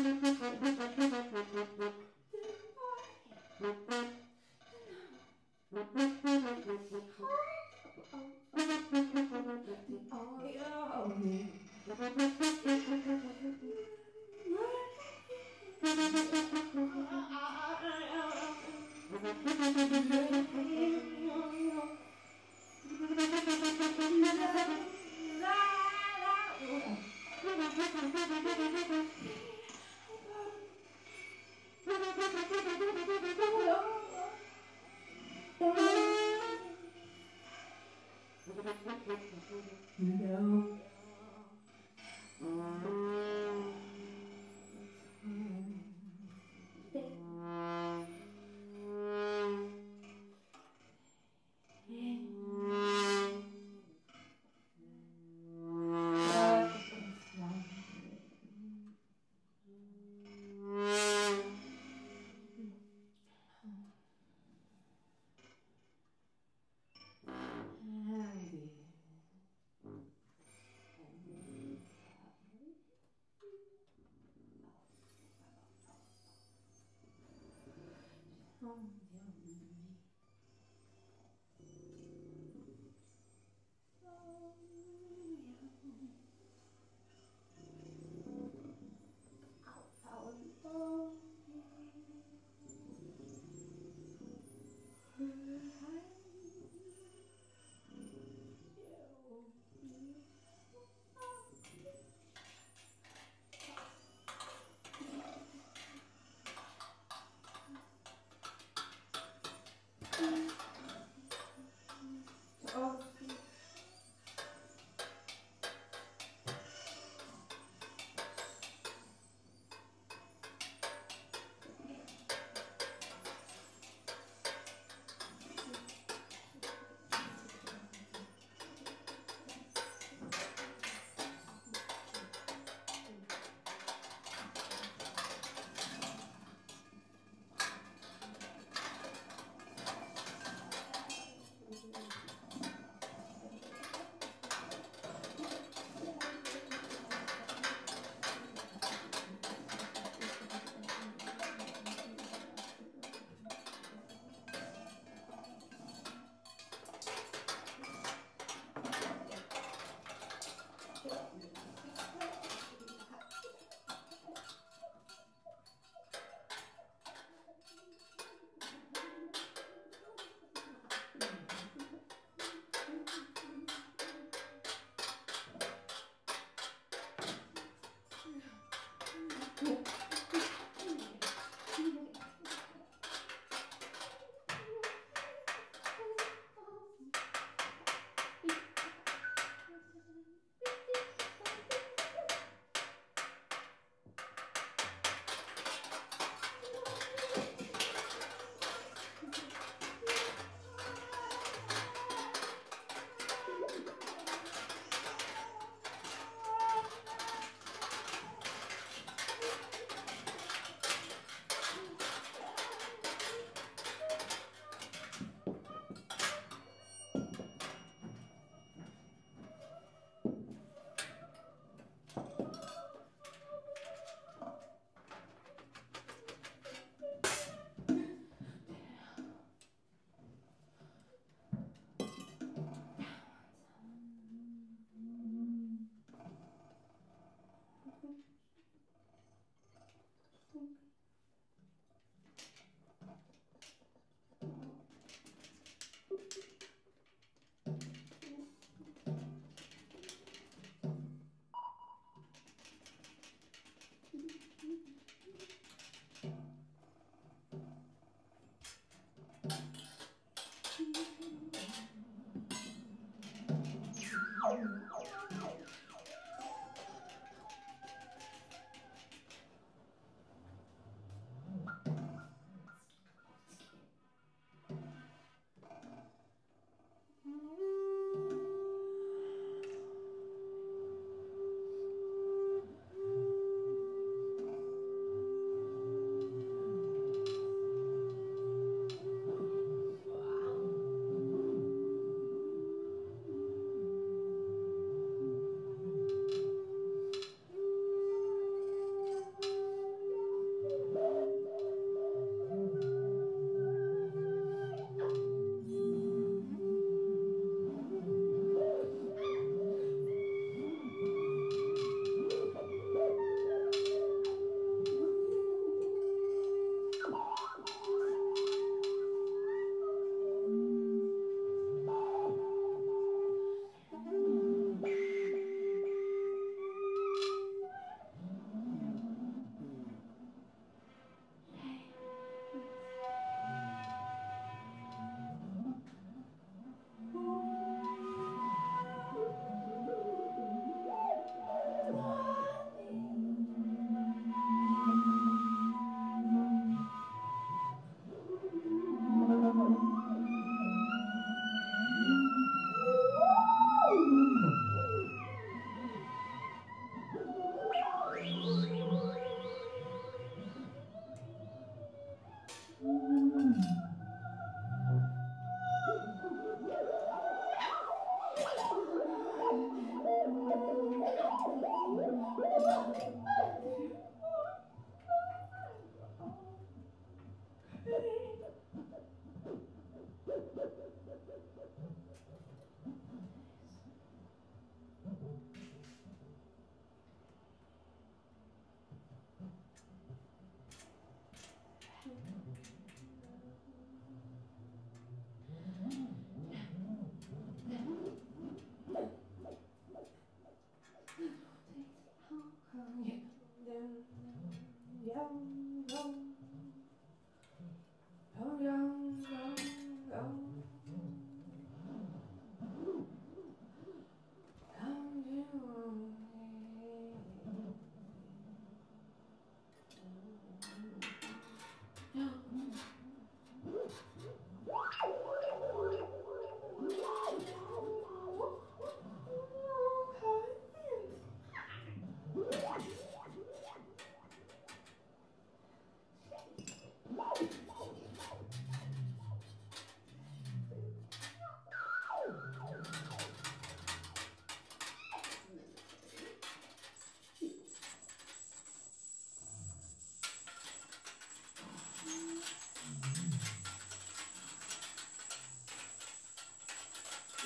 Thank you.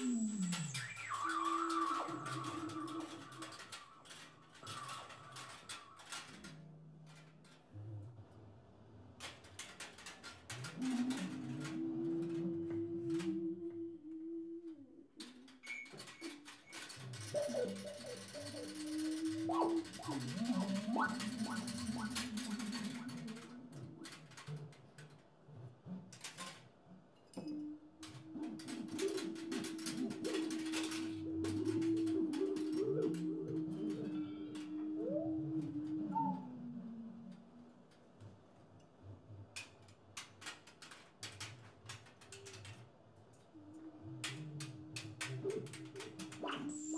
Thank Thank you.